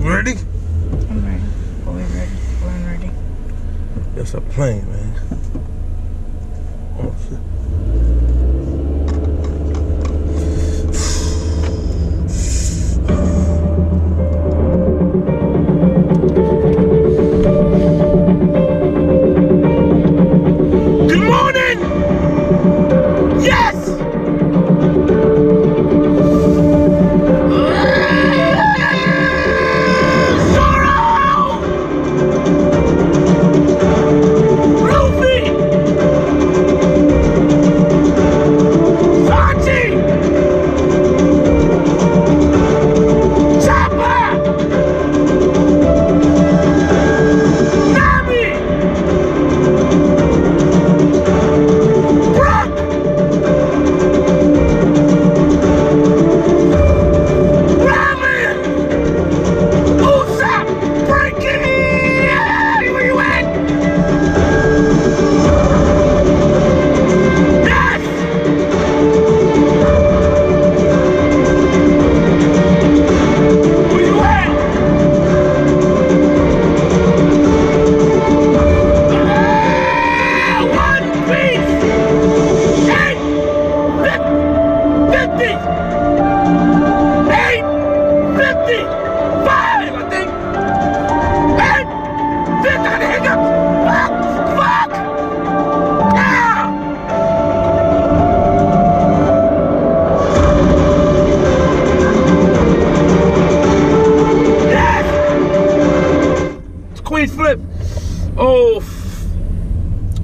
Ready? I'm ready. Always ready. Born ready. That's a plane, man. Oh, shit.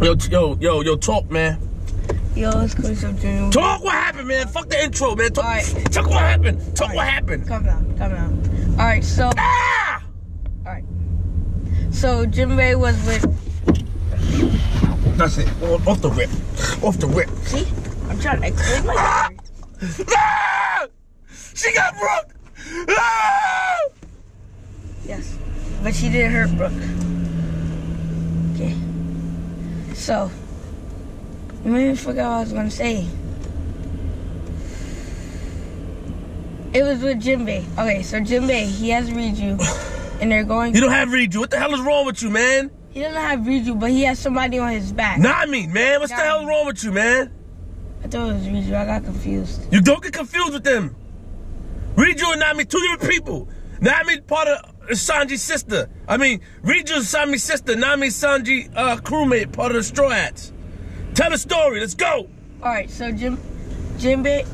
Yo, yo, yo, yo, talk, man. Yo, let's go some junior. Talk what happened, man. Fuck the intro, man. Talk, talk what happened. Talk what happened. Calm down. Calm down. All right. So, Ah! all right. So Jimbei was with. That's it. Off the rip. Off the rip. See, I'm trying to explain my story. Ah! She got Brook. Ah! Yes, but she didn't hurt Brook. Okay. So, I made me forget what I was gonna say. It was with Jimbei. Okay, so Jimbei, he has Reiju, and they're going. You don't have Reiju. What the hell is wrong with you, man? He doesn't have Reiju, but he has somebody on his back. Not me, man. What's the hell wrong with you, man? I thought it was Reiju. I got confused. You don't get confused with them. Reiju and Nami, two different people. Nami part of Sanji's sister. I mean, Reiju's Sanji's sister. Nami Sanji uh, crewmate, part of the Straw Hats. Tell the story. Let's go. All right, so Jim, Jimbei,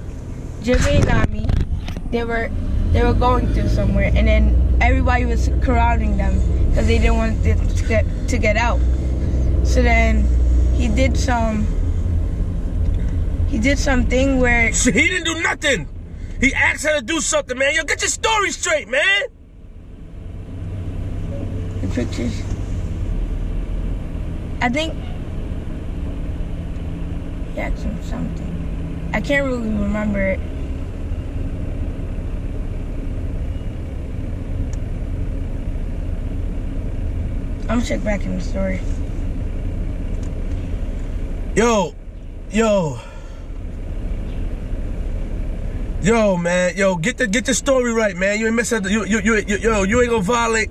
Jimbei and Nami, they were they were going through somewhere, and then everybody was surrounding them because they didn't want to get to get out. So then he did some. He did something where Shit, He didn't do nothing. He asked her to do something, man. Yo, get your story straight, man. The pictures. I think he asked something. I can't really remember it. I'm gonna check back in the story. Yo, yo. Yo, man, yo, get the get your story right, man. You ain't mess up. You, you, you, you, yo, you ain't gonna violate.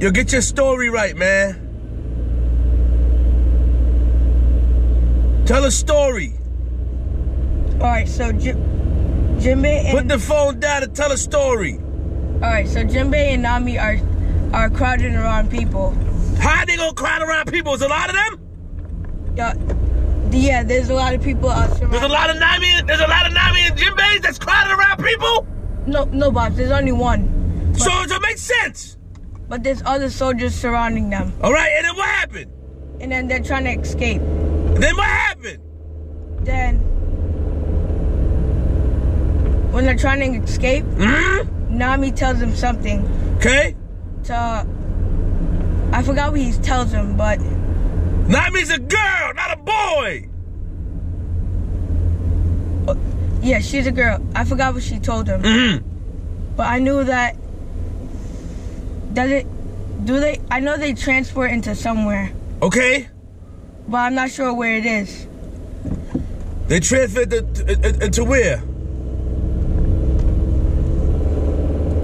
Yo, get your story right, man. Tell a story. All right, so Jim, Jimbei Put the phone down and tell a story. all right, so Jimbei and Nami are are crowding around people. How they gonna crowd around people? There's a lot of them. Yeah, yeah. There's a lot of people. Uh, There's a lot of Nami. There's a lot of Nami and Jinbeis that's crowded around people. No, no, boss. There's only one. So so it makes sense. But there's other soldiers surrounding them. All right, and then what happened? And then they're trying to escape. Then what happened? Then, when they're trying to escape, Hmm. Nami tells them something Okay. to. I forgot what he tells them, but Nami's a girl, not a boy. yeah, she's a girl. I forgot what she told him, Mm-hmm. but I knew that. Does it? Do they? I know they transport into somewhere, Okay. but I'm not sure where it is. They transferred to, to, to, to where?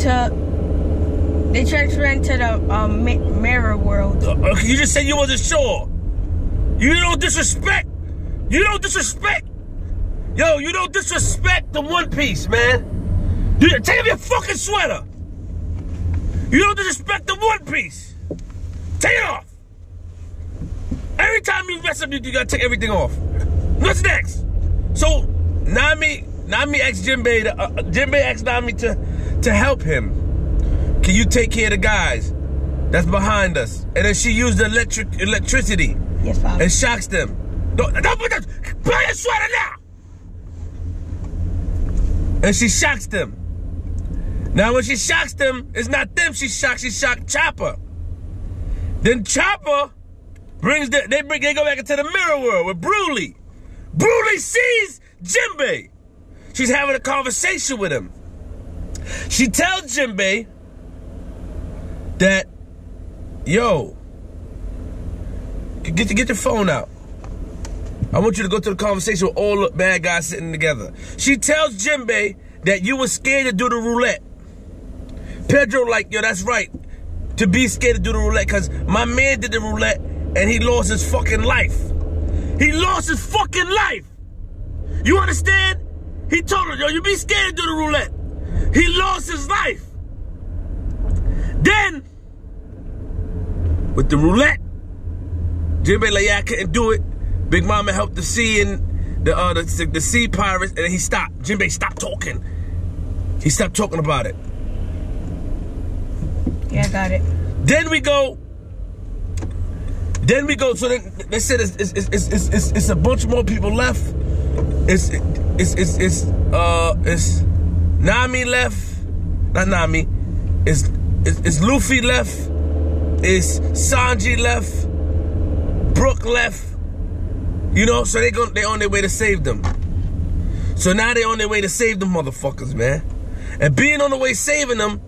To They transfer into the um, mirror world. Uh, okay, you just said you wasn't sure. You don't disrespect. You don't disrespect. Yo, you don't disrespect the One Piece, man. You, take off your fucking sweater. You don't disrespect the One Piece. Take it off. Every time you mess up, you, you gotta take everything off. What's next? So, Nami, Nami asked Jinbei, to, uh, Jinbei asked Nami to, to help him. Can you take care of the guys that's behind us? And then she used the electric electricity Yes, Father. and shocks them. Don't, don't put that. Put your sweater now. And she shocks them. Now, when she shocks them, it's not them she shocks. She shocked Chopper. Then Chopper brings the. They bring. They go back into the mirror world with Brulee. Brulee sees Jinbei. She's having a conversation with him. She tells Jinbei that, yo, get get your phone out. I want you to go to the conversation with all the bad guys sitting together. She tells Jinbei that you were scared to do the roulette. Pedro like, yo, that's right. To be scared to do the roulette, cause my man did the roulette and he lost his fucking life. He lost his fucking life. You understand? He told her, yo, you be scared to do the roulette. He lost his life. Then, with the roulette, Jinbei like, yeah, I couldn't do it. Big Mama helped the sea and the uh the, the sea pirates, and he stopped. Jinbei stopped talking. He stopped talking about it. Yeah, I got it. Then we go. Then we go. So then they said it's it's it's it's, it's, it's a bunch more people left. It's it's it's it's uh it's Nami left. Not Nami. It's it's, it's Luffy left. It's Sanji left. Brook left. You know, so they go they on their way to save them. So now they on their way to save them motherfuckers, man. And being on the way saving them,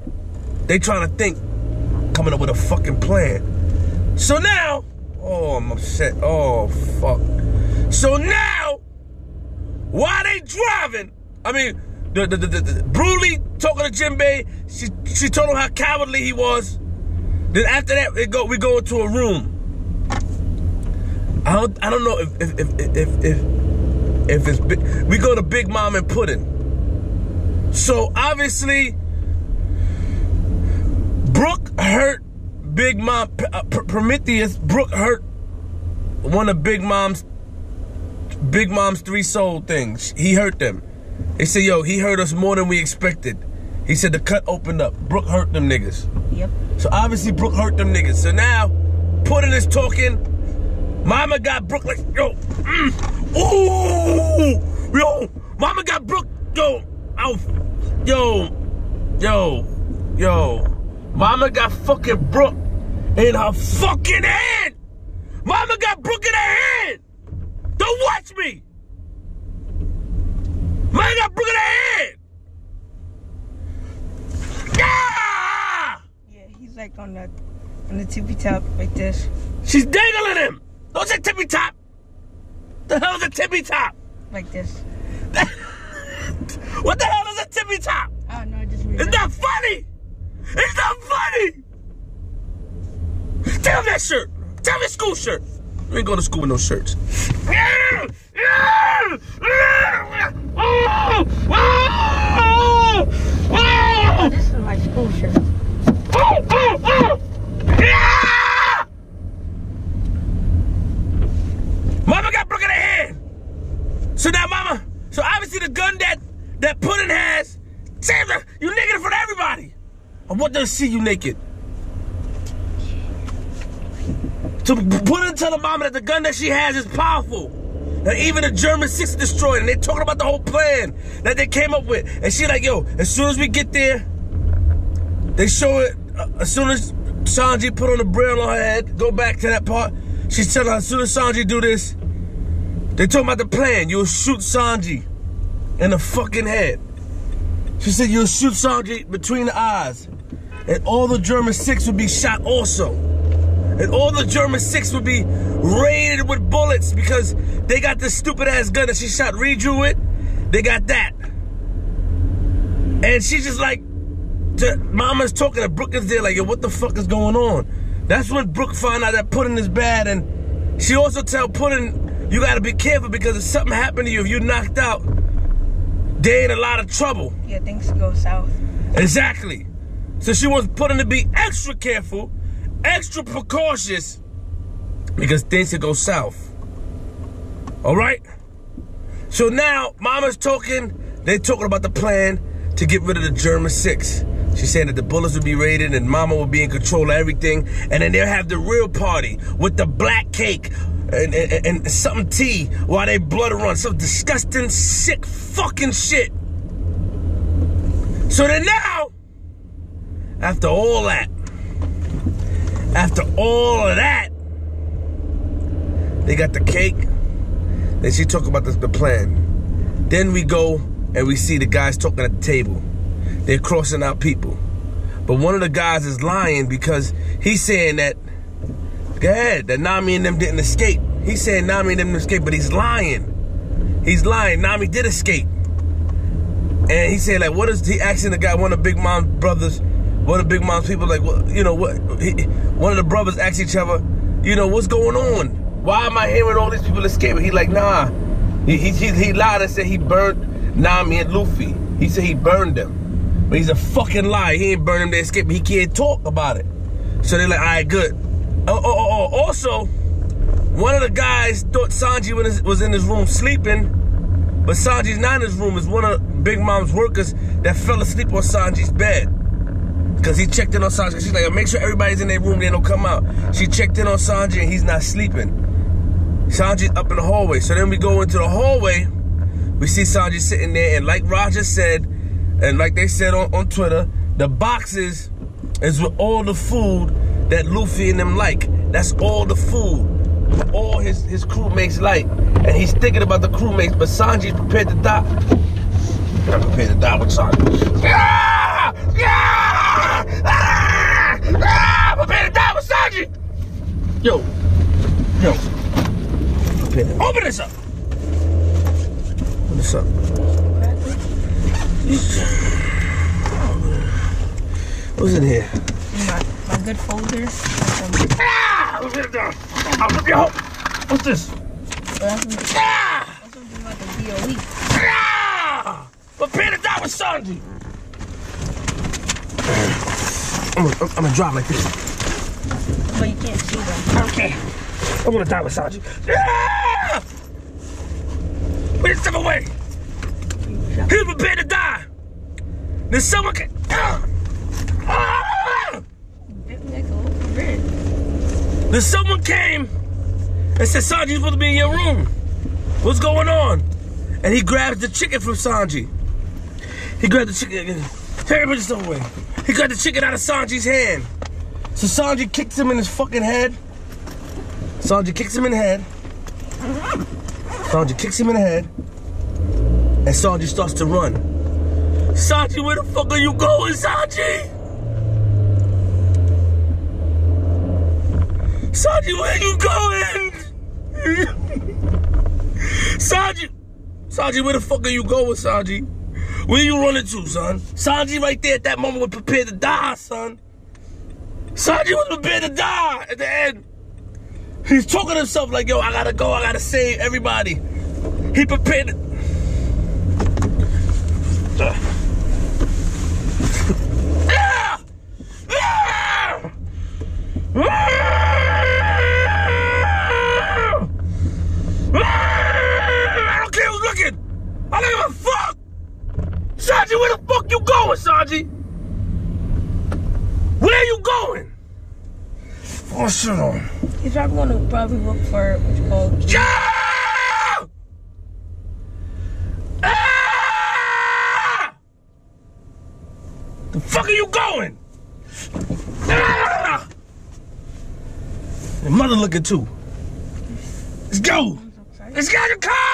they trying to think, coming up with a fucking plan. So now, oh, I'm upset. Oh, fuck. So now, why they driving, I mean, the, the, the, the, the Brulee talking to Jinbei, she, she told him how cowardly he was. Then after that, we go, we go into a room. I don't, I don't know if, if, if, if, if, if it's, big, we go to Big Mom and Puddin'. So obviously, Brook hurt Big Mom, uh, Prometheus. Brook hurt one of Big Mom's, Big Mom's three soul things. He hurt them. They said, yo, he hurt us more than we expected. He said the cut opened up. Brook hurt them niggas. Yep. So obviously Brook hurt them niggas. So now, Puddin is talking. Mama got Brook like, yo, mm, ooh, yo, Mama got Brook, yo, ow, yo, yo, yo. Mama got fucking Brook in her fucking hand. Mama got Brook in her hand. Don't watch me. Mama got Brook in her hand. Yeah! Yeah, he's like on the on the tippy top like this. She's dangling him. Don't say tippy top. The hell is a tippy top? Like this. What the hell is a tippy top? Oh no, just It's it. not funny. It's. Off that shirt. Off your school shirt. You ain't going to school with no shirts. This is my school shirt. Mama got Brook in hand. So now, Mama, so obviously the gun that that Puddin has, Sandra, you naked in front of everybody. I want them to see you naked. So Puddin tell the Mama that the gun that she has is powerful. That even the Germa six destroyed, and they talking about the whole plan that they came up with. And she like, yo, as soon as we get there, they show it. Uh, as soon as Sanji put on the braille on her head, go back to that part. She's telling her as soon as Sanji do this, they talking about the plan. You'll shoot Sanji in the fucking head. She said you'll shoot Sanji between the eyes, and all the Germa six would be shot also. And all the Germa six would be raided with bullets because they got this stupid ass gun that she shot Reiju with. They got that. And she's just like to, Mama's talking to Brook is there like, yo, what the fuck is going on? That's when Brook find out that Puddin is bad, and she also tell Puddin, you gotta be careful because if something happened to you, if you knocked out, they in a lot of trouble. Yeah, things go south. Exactly. So she wants Puddin to be extra careful, extra precautious, because things could go south. All right? So now, Mama's talking, They're talking about the plan to get rid of the Germa six. She's saying that the bullets would be raided and Mama will be in control of everything. And then they'll have the real party with the black cake and, and, and something tea while they blood run. Some disgusting, sick fucking shit. So then now, after all that, after all of that, they got the cake. Then she talk about the, the plan. Then we go and we see the guys talking at the table. They're crossing out people. But one of the guys is lying because he's saying that, go ahead, that Nami and them didn't escape. He's saying Nami and them didn't escape, but he's lying. He's lying. Nami did escape. And he said, like, what is he asking the guy, one of Big Mom's brothers, one of Big Mom's people, like, what, you know, what, he, one of the brothers asked each other, you know, what's going on? Why am I hearing all these people escaping? He like, nah. He, he, he, lied and said he burned Nami and Luffy. He said he burned them. But he's a fucking lie. He ain't burned them, they escaped. He can't talk about it. So they're like, all right, good. Oh, oh, oh, oh. Also, one of the guys thought Sanji was- was in his room sleeping, but Sanji's not in his room. It's one of Big Mom's workers that fell asleep on Sanji's bed. Cause he checked in on Sanji. She's like, make sure everybody's in their room, they don't come out. She checked in on Sanji and he's not sleeping. Sanji's up in the hallway. So then we go into the hallway. We see Sanji sitting there, and like Roger said, and like they said on, on Twitter, the boxes is with all the food that Luffy and them like. That's all the food. All his, his crewmates like. And he's thinking about the crewmates, but Sanji's prepared to die. I'm prepared to die with Sanji. Yeah! Yeah! Ah! I'm prepared to die with Sanji! Yo. Yo. Prepared Open this up! Open this up. What's in here? My, my good folder. Um, Ah! Open it down. I'll rip your hole. What's this? that's something Ah! that's something about the DOE. Ah! Prepare to die with Sanji! I'm gonna, I'm gonna drive like this. But you can't see them. Okay. I'm gonna die with Sanji. Ah! Put this stuff away. He's prepared to die. Then someone can. Ah! Ah! Bit me like a little red. Then someone came and said, Sanji's supposed to be in your room. What's going on? And he grabs the chicken from Sanji. He grabbed the chicken. This stuff away. He got the chicken out of Sanji's hand. So Sanji kicks him in his fucking head. Sanji kicks him in the head. Sanji kicks him in the head. And Sanji starts to run. Sanji, where the fuck are you going, Sanji? Sanji, where you going? Sanji, Sanji, where the fuck are you going, Sanji? Where you running to, son? Sanji right there at that moment was prepared to die, son. Sanji was prepared to die at the end. He's talking to himself like, yo, I gotta go, I gotta save everybody. He prepared to... Ah! Ah! I don't care who's looking. I don't give a fuck. Sanji, where the fuck you going, Sanji? Where are you going? Oh, shit on. He's probably gonna probably look for what's it called. Yeah! Ah! The fuck are you going? Ah! Your mother looking too. Let's go. Let's get in the car!